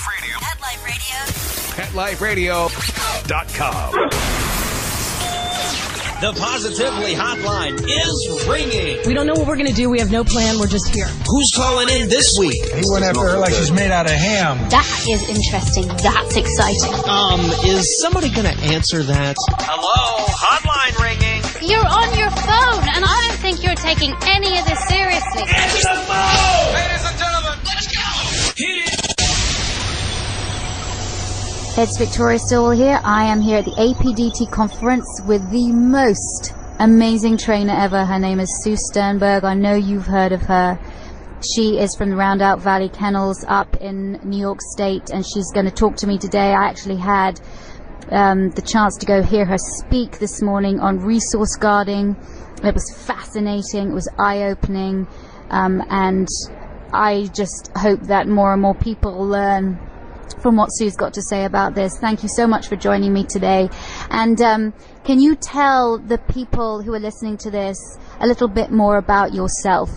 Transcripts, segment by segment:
Life Radio. Pet Life PetLifeRadio.com. The Positively Hotline is ringing. We don't know what we're going to do. We have no plan. We're just here. Who's calling in this week? He went after her like she's made out of ham. That is interesting. That's exciting. Um, is somebody going to answer that? Hello, hotline ringing. You're on your phone, and I don't think you're taking any of this seriously. Answer the phone! It's Victoria Stilwell here. I am here at the APDT conference with the most amazing trainer ever. Her name is Sue Sternberg. I know you've heard of her. She is from the Rondout Valley Kennels up in New York State, and she's going to talk to me today. I actually had um, the chance to go hear her speak this morning on resource guarding. It was fascinating. It was eye-opening, um, and I just hope that more and more people learn from what Sue's got to say about this. Thank you so much for joining me today. And um, can you tell the people who are listening to this a little bit more about yourself?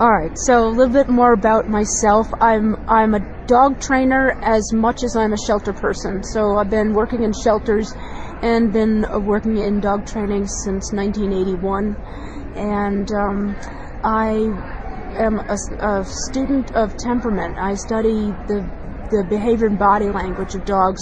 All right, so a little bit more about myself. I'm I'm a dog trainer as much as I'm a shelter person. So I've been working in shelters and been uh, working in dog training since 1981, and um, I am a, a student of temperament. I study the the behavior and body language of dogs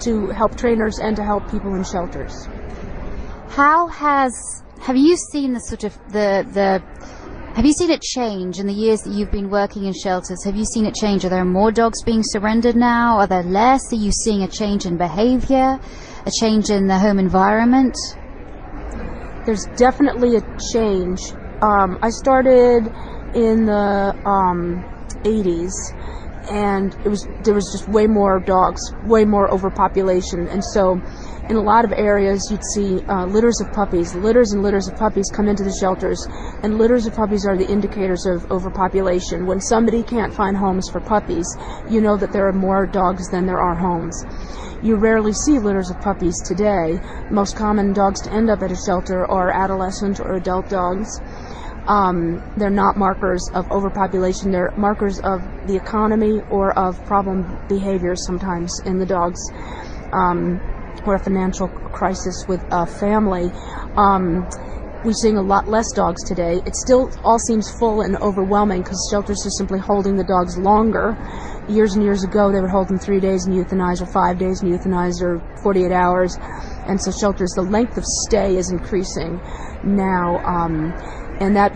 to help trainers and to help people in shelters. How has have you seen the sort of the the have you seen it change in the years that you've been working in shelters? Have you seen it change? Are there more dogs being surrendered now? Are there less? Are you seeing a change in behavior? A change in the home environment? There's definitely a change. Um, I started in the um, 80s, and it was there was just way more dogs, way more overpopulation, and so in a lot of areas you'd see uh, litters of puppies, litters and litters of puppies come into the shelters, and litters of puppies are the indicators of overpopulation. When somebody can't find homes for puppies, you know that there are more dogs than there are homes. You rarely see litters of puppies today. Most common dogs to end up at a shelter are adolescent or adult dogs. Um, they're not markers of overpopulation. They're markers of the economy or of problem behaviors sometimes in the dogs, um, or a financial crisis with a family. Um, we're seeing a lot less dogs today. It still all seems full and overwhelming because shelters are simply holding the dogs longer. Years and years ago, they would hold them three days and euthanize, or five days and euthanize, or 48 hours. And so shelters, the length of stay is increasing now. Um, and that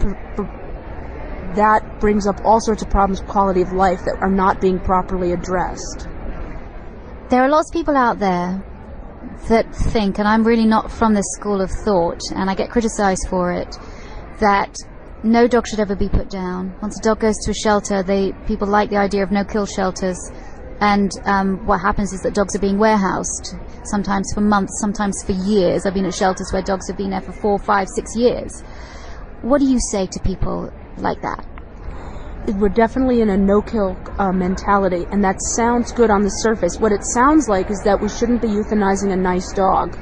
that brings up all sorts of problems with quality of life that are not being properly addressed. There are lots of people out there that think, and I'm really not from this school of thought, and I get criticized for it, that no dog should ever be put down. Once a dog goes to a shelter, they people like the idea of no-kill shelters, and um, what happens is that dogs are being warehoused, sometimes for months, sometimes for years. I've been at shelters where dogs have been there for four, five, six years. What do you say to people like that? We're definitely in a no-kill uh, mentality, and that sounds good on the surface. What it sounds like is that we shouldn't be euthanizing a nice dog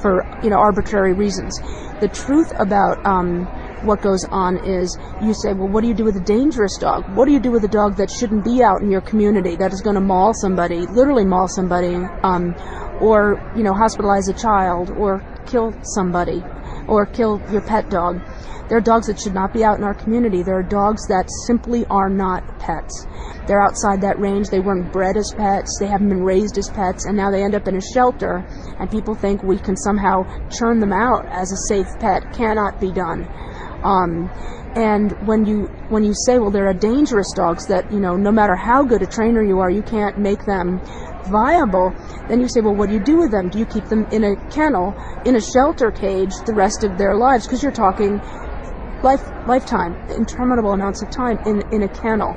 for you know arbitrary reasons. The truth about um, what goes on is you say, well, what do you do with a dangerous dog? What do you do with a dog that shouldn't be out in your community, that is going to maul somebody, literally maul somebody, um, or you know hospitalize a child, or kill somebody, or kill your pet dog? There are dogs that should not be out in our community. There are dogs that simply are not pets. They're outside that range. They weren't bred as pets. They haven't been raised as pets, and now they end up in a shelter. And people think we can somehow churn them out as a safe pet. Cannot be done. Um, and when you when you say, well, there are dangerous dogs that you know, no matter how good a trainer you are, you can't make them viable. Then you say, well, what do you do with them? Do you keep them in a kennel, in a shelter cage, the rest of their lives? Because you're talking life lifetime, interminable amounts of time in in a kennel.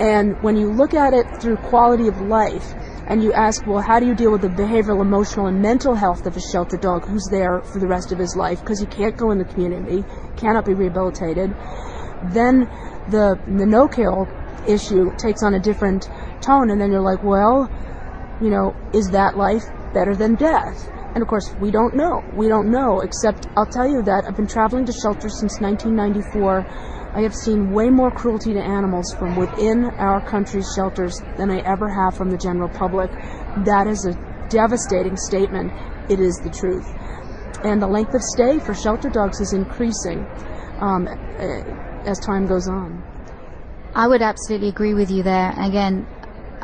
And when you look at it through quality of life, and you ask, well, how do you deal with the behavioral, emotional, and mental health of a shelter dog who's there for the rest of his life because he can't go in the community, cannot be rehabilitated? Then the the no kill issue takes on a different tone, and then you're like, well, you know, is that life better than death? And of course, we don't know. We don't know, except I'll tell you that I've been traveling to shelters since 1994 I have seen way more cruelty to animals from within our country's shelters than I ever have from the general public. That is a devastating statement. It is the truth. And the length of stay for shelter dogs is increasing um, as time goes on. I would absolutely agree with you there. Again,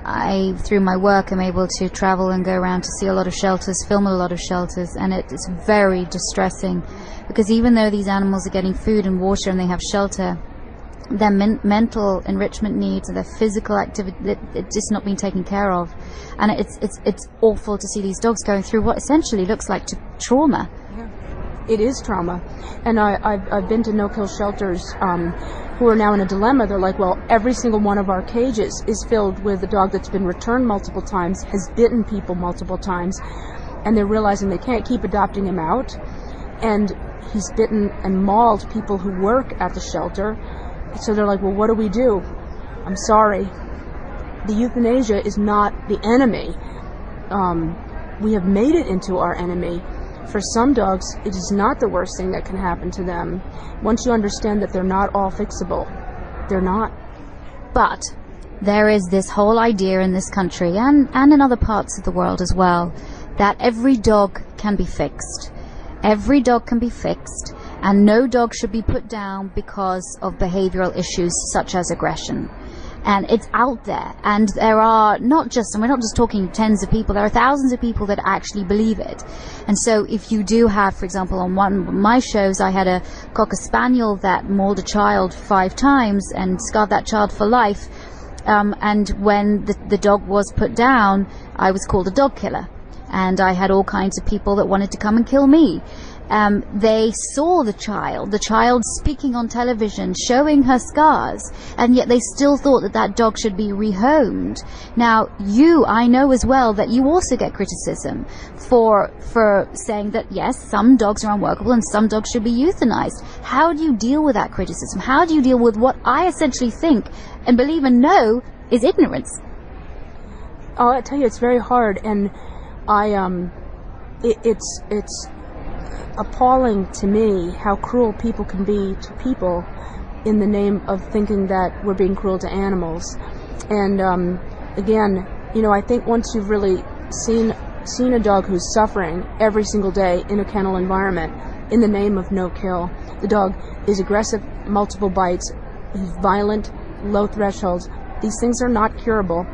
I, through my work, am able to travel and go around to see a lot of shelters, film a lot of shelters, and it is very distressing because even though these animals are getting food and water and they have shelter, their men- mental enrichment needs and their physical activity, it's just not being taken care of. And it's, it's, it's awful to see these dogs going through what essentially looks like to trauma. yeah. It is trauma. And I, I've, I've been to no-kill shelters um, who are now in a dilemma. They're like, well, every single one of our cages is filled with a dog that's been returned multiple times, has bitten people multiple times, and they're realizing they can't keep adopting him out. And he's bitten and mauled people who work at the shelter. So they're like, well, what do we do? I'm sorry. The euthanasia is not the enemy. Um, we have made it into our enemy for some dogs, it is not the worst thing that can happen to them. Once you understand that they're not all fixable, they're not. But there is this whole idea in this country and, and in other parts of the world as well that every dog can be fixed. Every dog can be fixed, and no dog should be put down because of behavioral issues such as aggression and it's out there. And there are not just, and we're not just talking tens of people, there are thousands of people that actually believe it. And so if you do have, for example, on one of my shows, I had a Cocker Spaniel that mauled a child five times and scarred that child for life. Um, and when the, the dog was put down, I was called a dog killer. And I had all kinds of people that wanted to come and kill me um, they saw the child, the child speaking on television, showing her scars, and yet they still thought that that dog should be rehomed. Now, you, I know as well that you also get criticism for for saying that yes, some dogs are unworkable and some dogs should be euthanized. How do you deal with that criticism? How do you deal with what I essentially think and believe and know is ignorance? Oh, I tell you, it's very hard, and I um, it, it's it's appalling to me how cruel people can be to people in the name of thinking that we're being cruel to animals. And um, again, you know, I think once you've really seen seen a dog who's suffering every single day in a kennel environment in the name of no kill, the dog is aggressive, multiple bites, he's violent, low thresholds. These things are not curable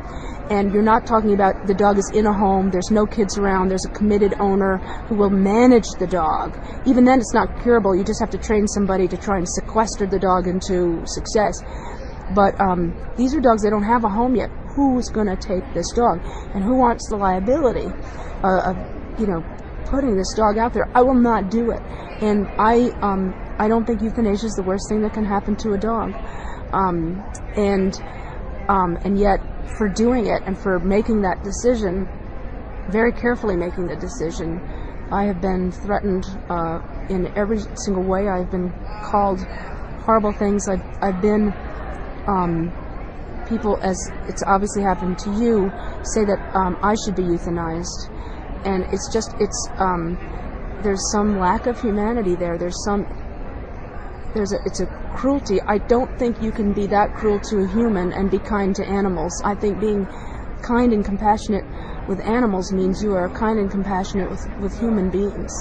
and you're not talking about the dog is in a home, there's no kids around, there's a committed owner who will manage the dog. Even then, it's not curable. You just have to train somebody to try and sequester the dog into success. But um, these are dogs that don't have a home yet. Who's going to take this dog? And who wants the liability uh, of, you know, putting this dog out there? I will not do it. And I, um, I don't think euthanasia is the worst thing that can happen to a dog. Um, and, um, and yet, for doing it and for making that decision, very carefully making the decision. I have been threatened uh, in every single way. I've been called horrible things. I've, I've been, um, people, as it's obviously happened to you, say that um, I should be euthanized. And it's just, it's, um, there's some lack of humanity there. There's some there's a, it's a cruelty. I don't think you can be that cruel to a human and be kind to animals. I think being kind and compassionate with animals means you are kind and compassionate with, with human beings.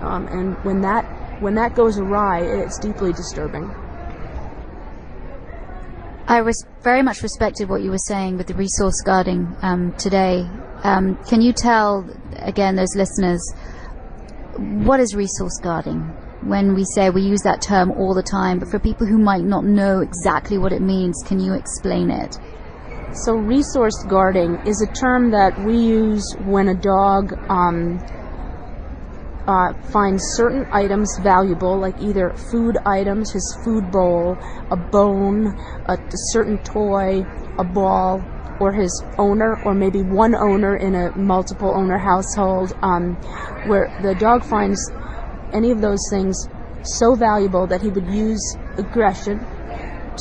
Um, and when that when that goes awry, it's deeply disturbing. I res- very much respected what you were saying with the resource guarding um, today. Um, can you tell again those listeners what is resource guarding? When we say we use that term all the time, but for people who might not know exactly what it means, can you explain it? So, resource guarding is a term that we use when a dog um, uh, finds certain items valuable, like either food items, his food bowl, a bone, a, a certain toy, a ball, or his owner, or maybe one owner in a multiple owner household, um, where the dog finds any of those things so valuable that he would use aggression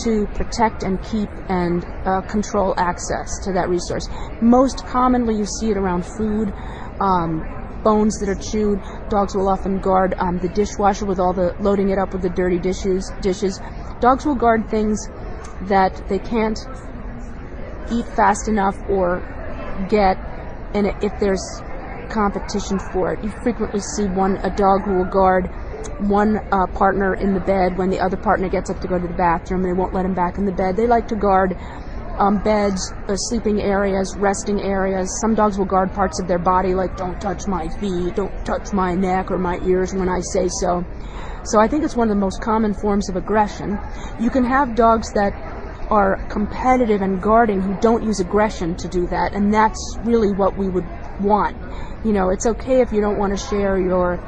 to protect and keep and uh, control access to that resource. Most commonly, you see it around food, um, bones that are chewed. Dogs will often guard um, the dishwasher with all the loading it up with the dirty dishes. Dishes. dogs will guard things that they can't eat fast enough or get, and if there's competition for it, you frequently see one a dog who will guard one uh, partner in the bed when the other partner gets up to go to the bathroom they won't let him back in the bed. They like to guard um, beds, uh, sleeping areas, resting areas. Some dogs will guard parts of their body, like don't touch my feet, don't touch my neck or my ears when I say so. So I think it's one of the most common forms of aggression. You can have dogs that are competitive and guarding who don't use aggression to do that, and that's really what we would want. You know, it's okay if you don't want to share your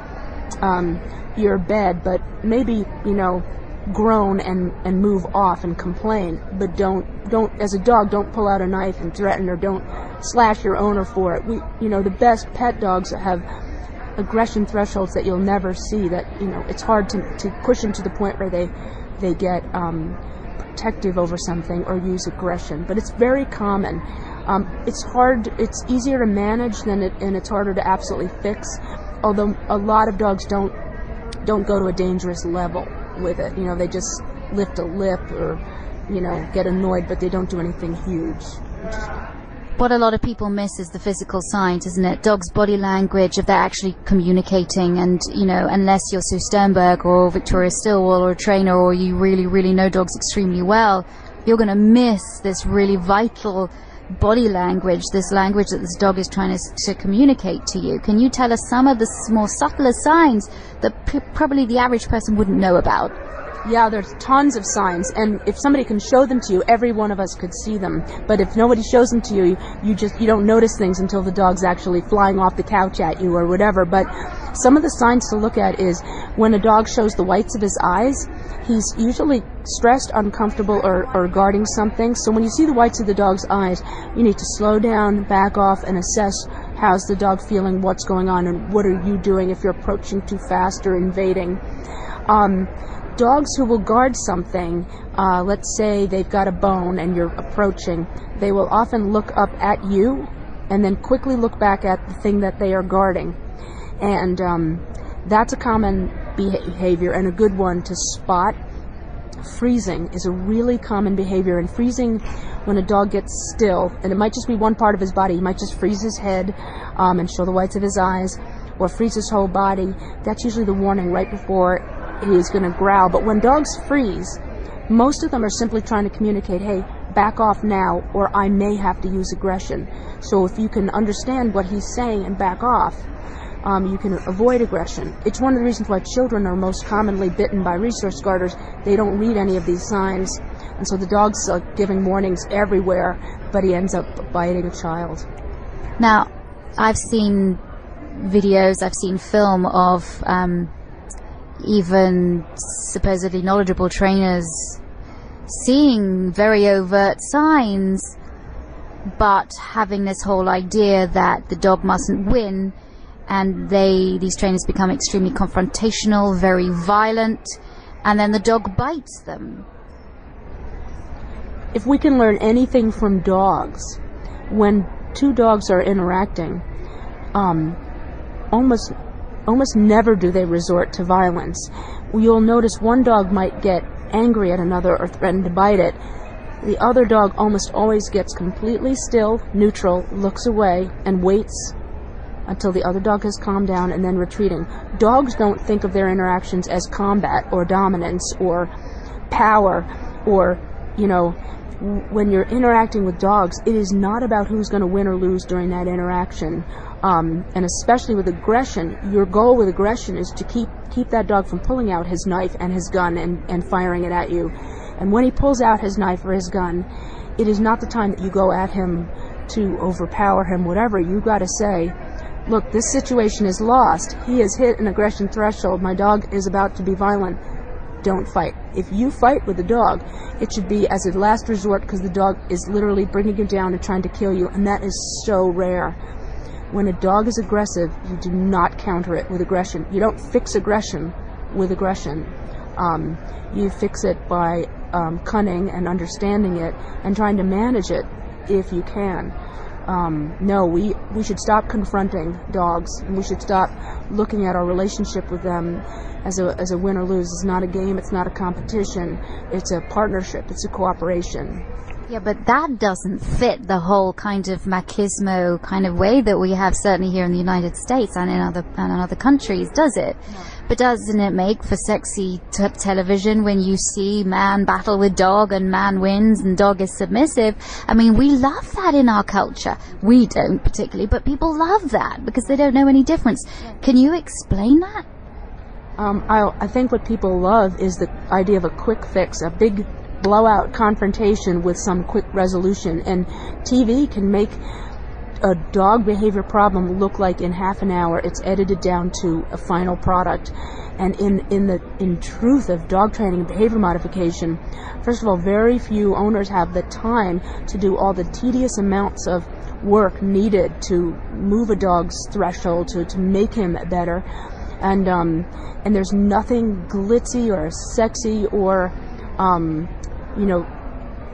um, your bed, but maybe you know groan and and move off and complain, but don't don't as a dog don't pull out a knife and threaten or don't slash your owner for it. We you know the best pet dogs have aggression thresholds that you'll never see. That you know it's hard to to push them to the point where they they get um, protective over something or use aggression. But it's very common. Um, it's hard. It's easier to manage than it, and it's harder to absolutely fix. Although a lot of dogs don't don't go to a dangerous level with it. You know, they just lift a lip or, you know, get annoyed, but they don't do anything huge. What a lot of people miss is the physical signs, isn't it? Dogs' body language, if they're actually communicating, and, you know, unless you're Sue Sternberg or Victoria Stilwell or a trainer or you really, really know dogs extremely well, you're going to miss this really vital body language, this language that this dog is trying to, to communicate to you. Can you tell us some of the more subtler signs that p- probably the average person wouldn't know about? Yeah, there's tons of signs, and if somebody can show them to you, every one of us could see them. But if nobody shows them to you, you just you don't notice things until the dog's actually flying off the couch at you or whatever. But some of the signs to look at is when a dog shows the whites of his eyes, he's usually stressed, uncomfortable, or, or guarding something. So when you see the whites of the dog's eyes, you need to slow down, back off, and assess how's the dog feeling, what's going on, and what are you doing if you're approaching too fast or invading. Um, dogs who will guard something, uh, let's say they've got a bone and you're approaching, they will often look up at you and then quickly look back at the thing that they are guarding. And um, that's a common behavior and a good one to spot. Freezing is a really common behavior, and freezing when a dog gets still, and it might just be one part of his body, he might just freeze his head um, and show the whites of his eyes, or freeze his whole body. That's usually the warning right before he's going to growl. But when dogs freeze, most of them are simply trying to communicate, hey, back off now, or I may have to use aggression. So if you can understand what he's saying and back off, um, you can avoid aggression. It's one of the reasons why children are most commonly bitten by resource guarders. They don't read any of these signs, and so the dog's uh, giving warnings everywhere, but he ends up biting a child. Now, I've seen videos, I've seen film of um, even supposedly knowledgeable trainers seeing very overt signs, but having this whole idea that the dog mustn't win, and they these trainers become extremely confrontational, very violent, and then the dog bites them. If we can learn anything from dogs, when two dogs are interacting, um, almost almost never do they resort to violence. You'll notice one dog might get angry at another or threaten to bite it. The other dog almost always gets completely still, neutral, looks away, and waits until the other dog has calmed down and then retreating. Dogs don't think of their interactions as combat or dominance or power or, you know, when you're interacting with dogs, it is not about who's going to win or lose during that interaction. Um, and especially with aggression, your goal with aggression is to keep keep that dog from pulling out his knife and his gun and, and firing it at you. And when he pulls out his knife or his gun, it is not the time that you go at him to overpower him, whatever. You got to say, look, this situation is lost. He has hit an aggression threshold. My dog is about to be violent. Don't fight. If you fight with the dog, it should be as a last resort because the dog is literally bringing you down and trying to kill you, and that is so rare. When a dog is aggressive, you do not counter it with aggression. You don't fix aggression with aggression. Um, you fix it by um, cunning and understanding it and trying to manage it if you can. um, no, we, we should stop confronting dogs and we should stop looking at our relationship with them as a, as a win or lose. It's not a game, it's not a competition, it's a partnership, it's a cooperation. Yeah, but that doesn't fit the whole kind of machismo kind of way that we have certainly here in the United States and in other and in other countries, does it? No. But doesn't it make for sexy t- television when you see man battle with dog and man wins and dog is submissive? I mean, we love that in our culture. We don't particularly, but people love that because they don't know any difference. Can you explain that? Um, I, I think what people love is the idea of a quick fix, a big blowout confrontation with some quick resolution. And TV can make a dog behavior problem look like in half an hour it's edited down to a final product. And in, in the in truth of dog training and behavior modification, first of all, very few owners have the time to do all the tedious amounts of work needed to move a dog's threshold to, to make him better. And um, and there's nothing glitzy or sexy or um, you know,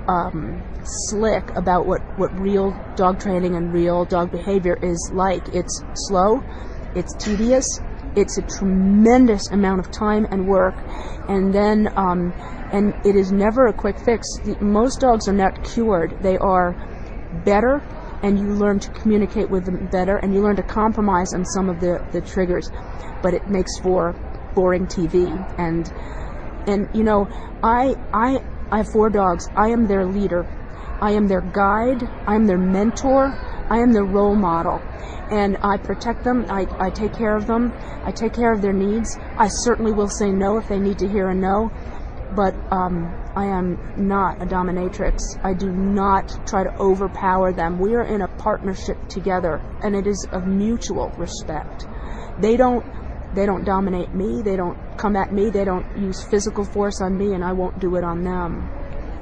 um, slick about what, what real dog training and real dog behavior is like. It's slow, it's tedious, it's a tremendous amount of time and work, and then um, and it is never a quick fix. The, most dogs are not cured; they are better, and you learn to communicate with them better, and you learn to compromise on some of the, the triggers. But it makes for boring TV, and and you know, I I I have four dogs. I am their leader. I am their guide. I am their mentor. I am their role model. And I protect them. I, I take care of them. I take care of their needs. I certainly will say no if they need to hear a no. But um, I am not a dominatrix. I do not try to overpower them. We are in a partnership together, and it is of mutual respect. They don't they don't dominate me. They don't come at me. They don't use physical force on me, and I won't do it on them.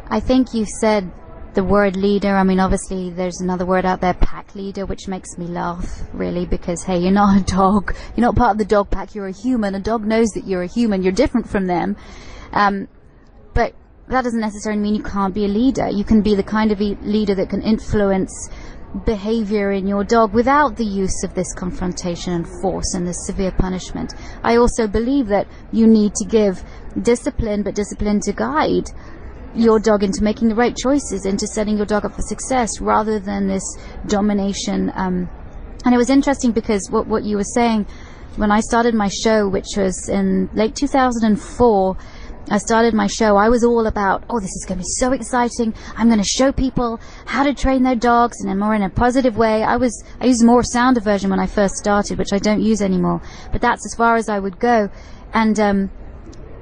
I think you said the word leader. I mean, obviously, there's another word out there, pack leader, which makes me laugh, really, because hey, you're not a dog. You're not part of the dog pack. You're a human. A dog knows that you're a human. You're different from them. Um, but that doesn't necessarily mean you can't be a leader. You can be the kind of leader that can influence behavior in your dog without the use of this confrontation and force and this severe punishment. I also believe that you need to give discipline, but discipline to guide your dog into making the right choices, into setting your dog up for success, rather than this domination. Um, and it was interesting because what what you were saying when I started my show, which was in late 2004 I started my show, I was all about, oh, this is going to be so exciting. I'm going to show people how to train their dogs and more in a positive way. I was, I used more sound aversion when I first started, which I don't use anymore. But that's as far as I would go. And, um,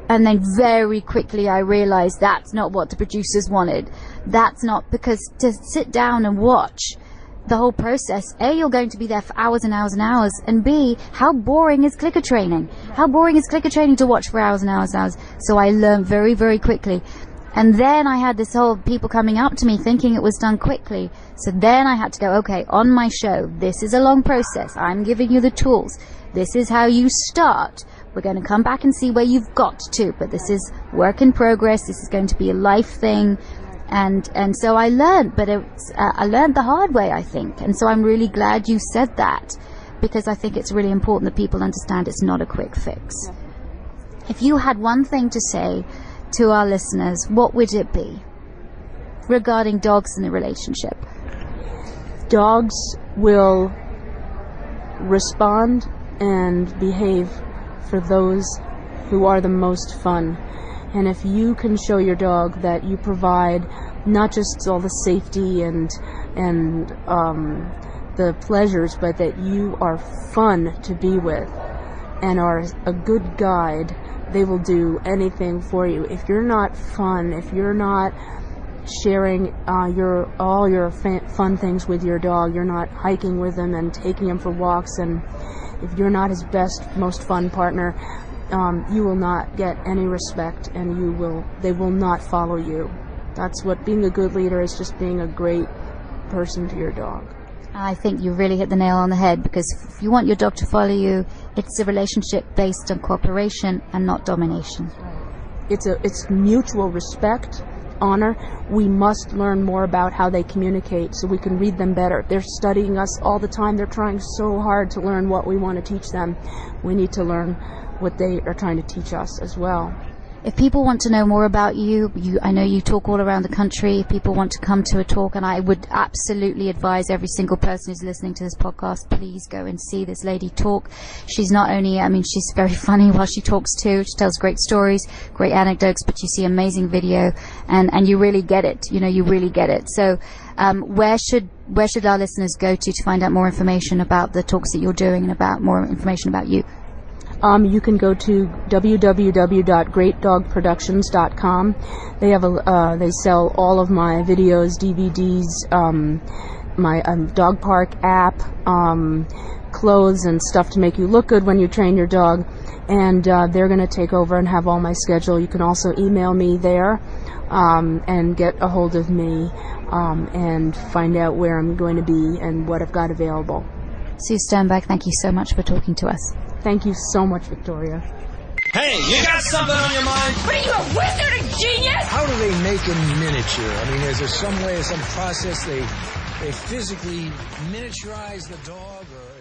and then very quickly I realized that's not what the producers wanted. That's not because to sit down and watch the whole process, A, you're going to be there for hours and hours and hours, and B, how boring is clicker training? How boring is clicker training to watch for hours and hours and hours? So I learned very, very quickly. And then I had this whole people coming up to me thinking it was done quickly. So then I had to go, okay, on my show, this is a long process. I'm giving you the tools. This is how you start. We're going to come back and see where you've got to, but this is work in progress. This is going to be a life thing and and so I learned, but it's uh, I learned the hard way, I think, and so I'm really glad you said that because I think it's really important that people understand it's not a quick fix. If you had one thing to say to our listeners, what would it be regarding dogs in a relationship? Dogs will respond and behave for those who are the most fun. And if you can show your dog that you provide not just all the safety and and um, the pleasures, but that you are fun to be with and are a good guide, they will do anything for you. If you're not fun, if you're not sharing uh, your all your fa- fun things with your dog, you're not hiking with him and taking him for walks, and if you're not his best, most fun partner, um, you will not get any respect and you will they will not follow you that's what being a good leader is just being a great person to your dog I think you really hit the nail on the head because if you want your dog to follow you, it's a relationship based on cooperation and not domination. It's a it's mutual respect, honor, we must learn more about how they communicate so we can read them better. They're studying us all the time. They're trying so hard to learn what we want to teach them. We need to learn what they are trying to teach us as well. If people want to know more about you, you, I know you talk all around the country. If people want to come to a talk, and I would absolutely advise every single person who's listening to this podcast, please go and see this lady talk. She's not only, I mean, she's very funny while she talks too. She tells great stories, great anecdotes, but you see amazing video, and and you really get it. You know, you really get it. So, um, where should where should our listeners go to to find out more information about the talks that you're doing and about more information about you? Um, you can go to www.greatdogproductions.com. They have a uh, they sell all of my videos, DVDs, um, my um, dog park app, um, clothes and stuff to make you look good when you train your dog. And uh, they're going to take over and have all my schedule. You can also email me there um, and get a hold of me um, and find out where I'm going to be and what I've got available. Sue Sternberg, thank you so much for talking to us. Thank you so much, Victoria. Hey, you got something on your mind? What are you, a wizard, a genius? How do they make a miniature? I mean, is there some way, or some process they they physically miniaturize the dog, or is it?